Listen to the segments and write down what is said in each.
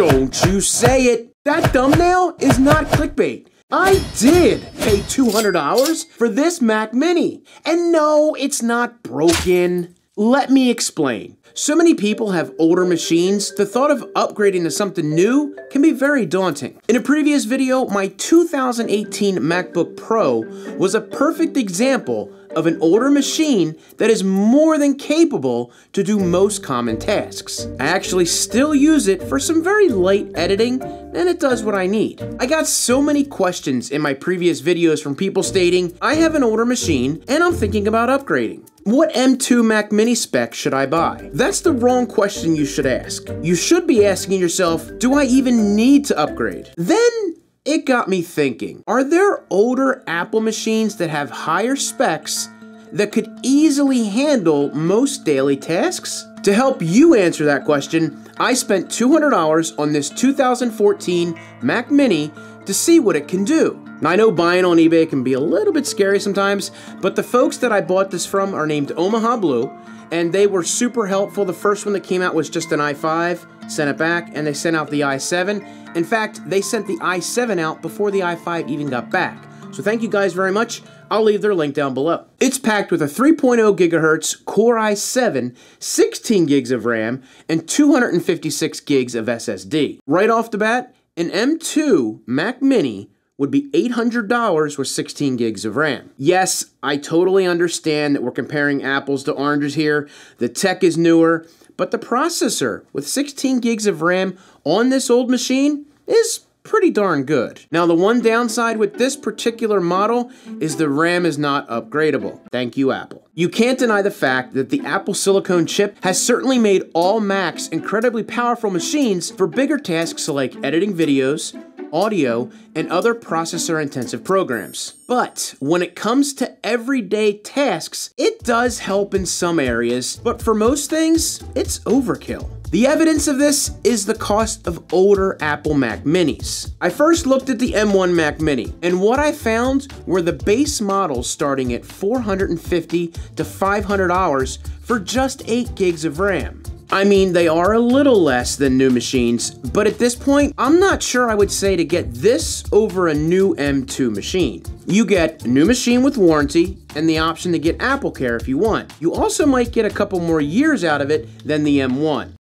Don't you say it! That thumbnail is not clickbait. I did pay $200 for this Mac Mini. And no, it's not broken. Let me explain. So many people have older machines, the thought of upgrading to something new can be very daunting. In a previous video, my 2018 MacBook Pro was a perfect example of an older machine that is more than capable to do most common tasks. I actually still use it for some very light editing, and it does what I need. I got so many questions in my previous videos from people stating, I have an older machine and I'm thinking about upgrading. What M2 Mac Mini spec should I buy? That's the wrong question you should ask. You should be asking yourself, do I even need to upgrade? Then it got me thinking, are there older Apple machines that have higher specs that could easily handle most daily tasks? To help you answer that question, I spent $200 on this 2014 Mac Mini to see what it can do. Now, I know buying on eBay can be a little bit scary sometimes, but the folks that I bought this from are named Omaha Blue, and they were super helpful. The first one that came out was just an i5, sent it back, and they sent out the i7. In fact, they sent the i7 out before the i5 even got back. So thank you guys very much. I'll leave their link down below. It's packed with a 3.0 gigahertz Core i7, 16 gigs of RAM, and 256 gigs of SSD. Right off the bat, an M2 Mac Mini would be $800 with 16 gigs of RAM. Yes, I totally understand that we're comparing apples to oranges here. The tech is newer, but the processor with 16 gigs of RAM on this old machine is pretty darn good. Now the one downside with this particular model is the RAM is not upgradable. Thank you Apple. You can't deny the fact that the Apple silicone chip has certainly made all Macs incredibly powerful machines for bigger tasks like editing videos, audio, and other processor intensive programs. But when it comes to everyday tasks, it does help in some areas, but for most things, it's overkill. The evidence of this is the cost of older Apple Mac Minis. I first looked at the M1 Mac Mini, and what I found were the base models starting at 450 to $500 for just 8 gigs of RAM. I mean, they are a little less than new machines, but at this point, I'm not sure I would say to get this over a new M2 machine. You get a new machine with warranty and the option to get Apple Care if you want. You also might get a couple more years out of it than the M1.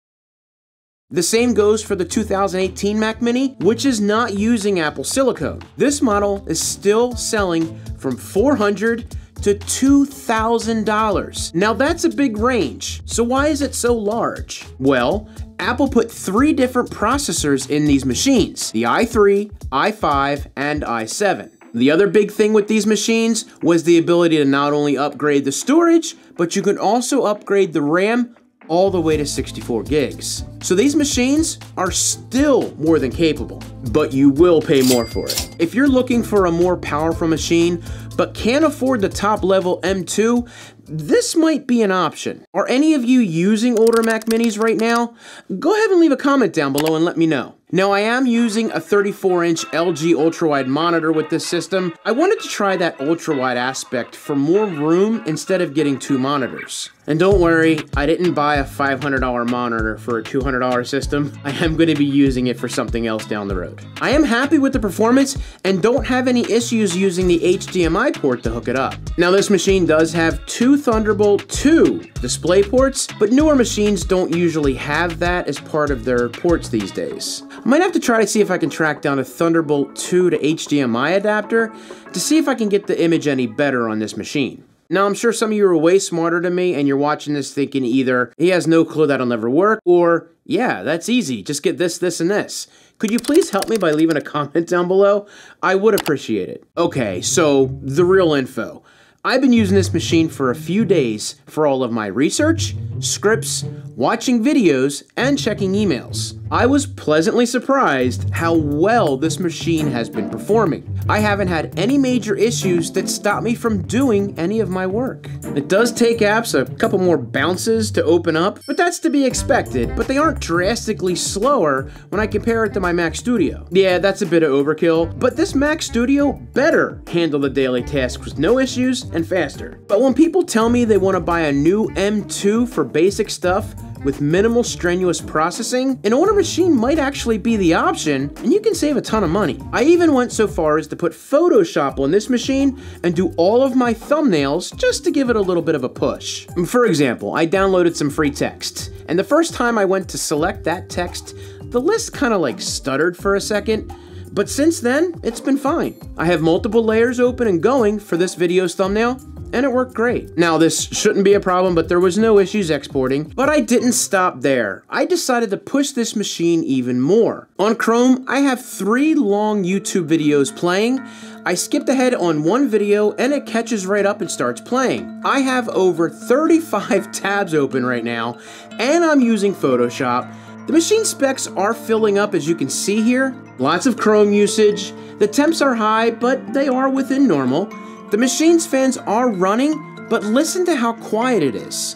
The same goes for the 2018 Mac Mini, which is not using Apple Silicone. This model is still selling from 400 to $2,000. Now that's a big range, so why is it so large? Well, Apple put three different processors in these machines, the i3, i5, and i7. The other big thing with these machines was the ability to not only upgrade the storage, but you can also upgrade the RAM all the way to 64 gigs. So these machines are still more than capable, but you will pay more for it. If you're looking for a more powerful machine, but can't afford the top level M2, this might be an option. Are any of you using older Mac Minis right now? Go ahead and leave a comment down below and let me know. Now I am using a 34 inch LG ultrawide monitor with this system. I wanted to try that ultrawide aspect for more room instead of getting two monitors. And don't worry, I didn't buy a $500 monitor for a $200 system. I am going to be using it for something else down the road. I am happy with the performance and don't have any issues using the HDMI port to hook it up. Now this machine does have two Thunderbolt 2 display ports, but newer machines don't usually have that as part of their ports these days. I might have to try to see if I can track down a Thunderbolt 2 to HDMI adapter to see if I can get the image any better on this machine. Now, I'm sure some of you are way smarter than me and you're watching this thinking either he has no clue that'll never work or, yeah, that's easy, just get this, this, and this. Could you please help me by leaving a comment down below? I would appreciate it. Okay, so the real info. I've been using this machine for a few days for all of my research, scripts, watching videos, and checking emails. I was pleasantly surprised how well this machine has been performing. I haven't had any major issues that stop me from doing any of my work. It does take apps a couple more bounces to open up, but that's to be expected, but they aren't drastically slower when I compare it to my Mac Studio. Yeah, that's a bit of overkill, but this Mac Studio better handle the daily tasks with no issues and faster. But when people tell me they want to buy a new M2 for basic stuff, with minimal strenuous processing, an older machine might actually be the option, and you can save a ton of money. I even went so far as to put Photoshop on this machine and do all of my thumbnails just to give it a little bit of a push. For example, I downloaded some free text, and the first time I went to select that text, the list kind of like stuttered for a second, but since then, it's been fine. I have multiple layers open and going for this video's thumbnail, and it worked great. Now, this shouldn't be a problem, but there was no issues exporting. But I didn't stop there. I decided to push this machine even more. On Chrome, I have three long YouTube videos playing. I skipped ahead on one video and it catches right up and starts playing. I have over 35 tabs open right now, and I'm using Photoshop. The machine specs are filling up as you can see here. Lots of Chrome usage. The temps are high, but they are within normal. The machine's fans are running, but listen to how quiet it is.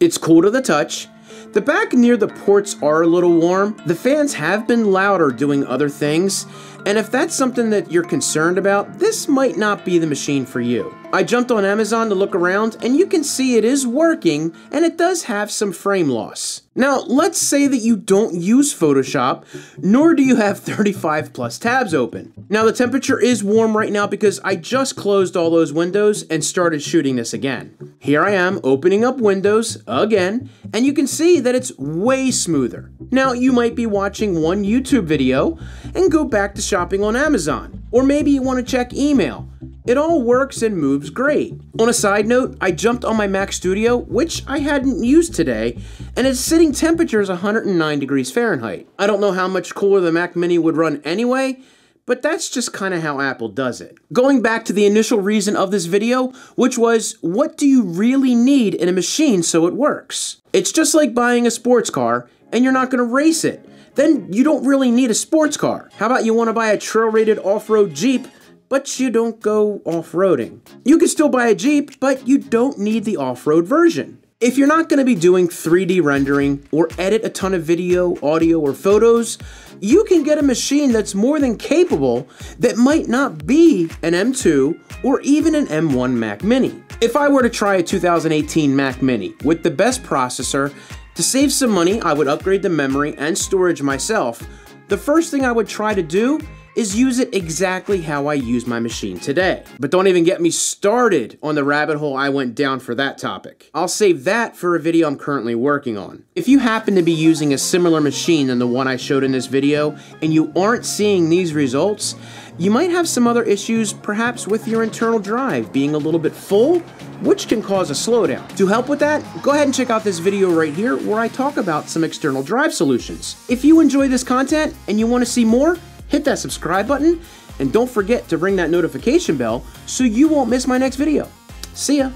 It's cool to the touch. The back near the ports are a little warm. The fans have been louder doing other things, and if that's something that you're concerned about, this might not be the machine for you. I jumped on Amazon to look around, and you can see it is working, and it does have some frame loss. Now, let's say that you don't use Photoshop, nor do you have 35 plus tabs open. Now, the temperature is warm right now because I just closed all those windows and started shooting this again. Here I am opening up Windows again, and you can see that it's way smoother. Now, you might be watching one YouTube video and go back to shopping on Amazon, or maybe you want to check email it all works and moves great. On a side note, I jumped on my Mac Studio, which I hadn't used today, and its sitting temperature is 109 degrees Fahrenheit. I don't know how much cooler the Mac Mini would run anyway, but that's just kind of how Apple does it. Going back to the initial reason of this video, which was, what do you really need in a machine so it works? It's just like buying a sports car, and you're not going to race it. Then you don't really need a sports car. How about you want to buy a trail-rated off-road Jeep but you don't go off-roading. You can still buy a Jeep, but you don't need the off-road version. If you're not going to be doing 3D rendering or edit a ton of video, audio, or photos, you can get a machine that's more than capable that might not be an M2 or even an M1 Mac Mini. If I were to try a 2018 Mac Mini with the best processor, to save some money, I would upgrade the memory and storage myself. The first thing I would try to do is use it exactly how I use my machine today. But don't even get me started on the rabbit hole I went down for that topic. I'll save that for a video I'm currently working on. If you happen to be using a similar machine than the one I showed in this video, and you aren't seeing these results, you might have some other issues, perhaps with your internal drive being a little bit full, which can cause a slowdown. To help with that, go ahead and check out this video right here where I talk about some external drive solutions. If you enjoy this content and you want to see more, hit that subscribe button, and don't forget to ring that notification bell so you won't miss my next video. See ya!